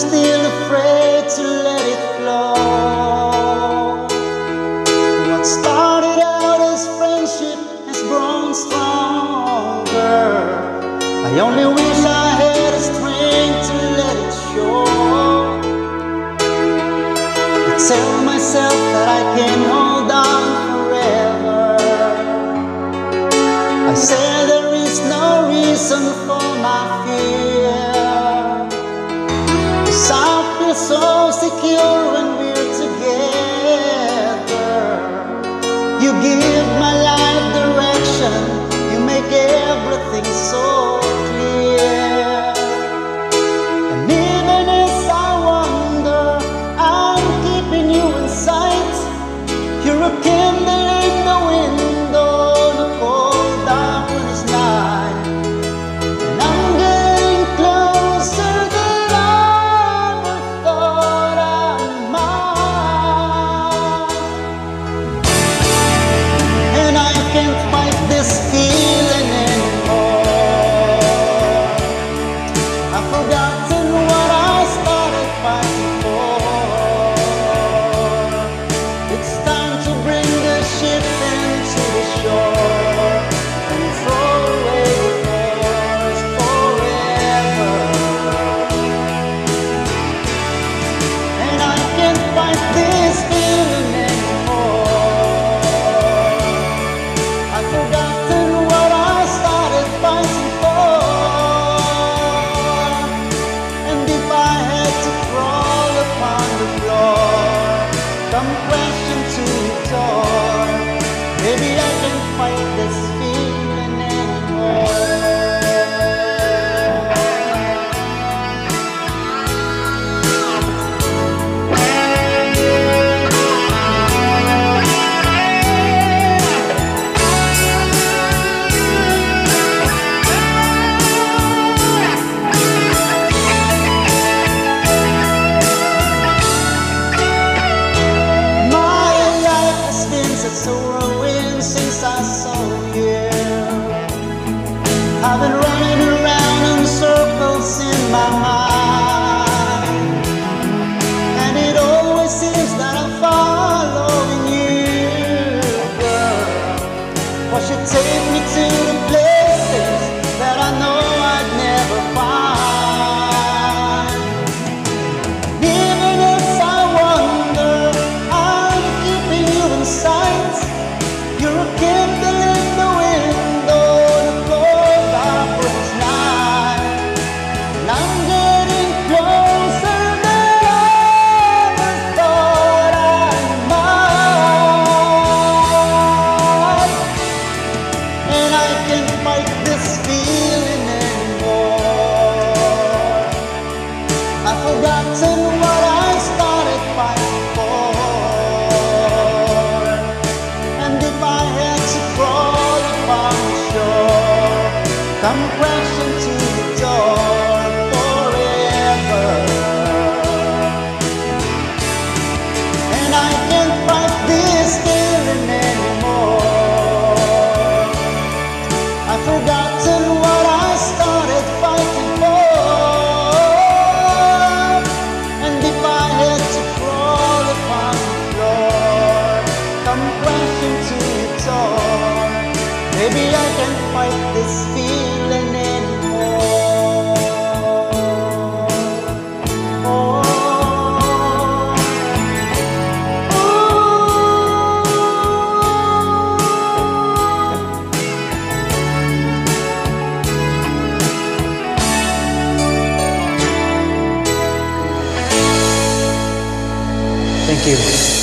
still afraid to let it flow. What started out as friendship has grown stronger. I only wish I had the strength to let it show. I tell myself that I can hold on forever. I say there is no reason for my fear. secure when we're together. You give my life direction, you make everything so. I've forgotten what I started by. forgotten what I started fighting for. And if I had to crawl the shore Come question avoid this feeling anymore. Oh. Thank you.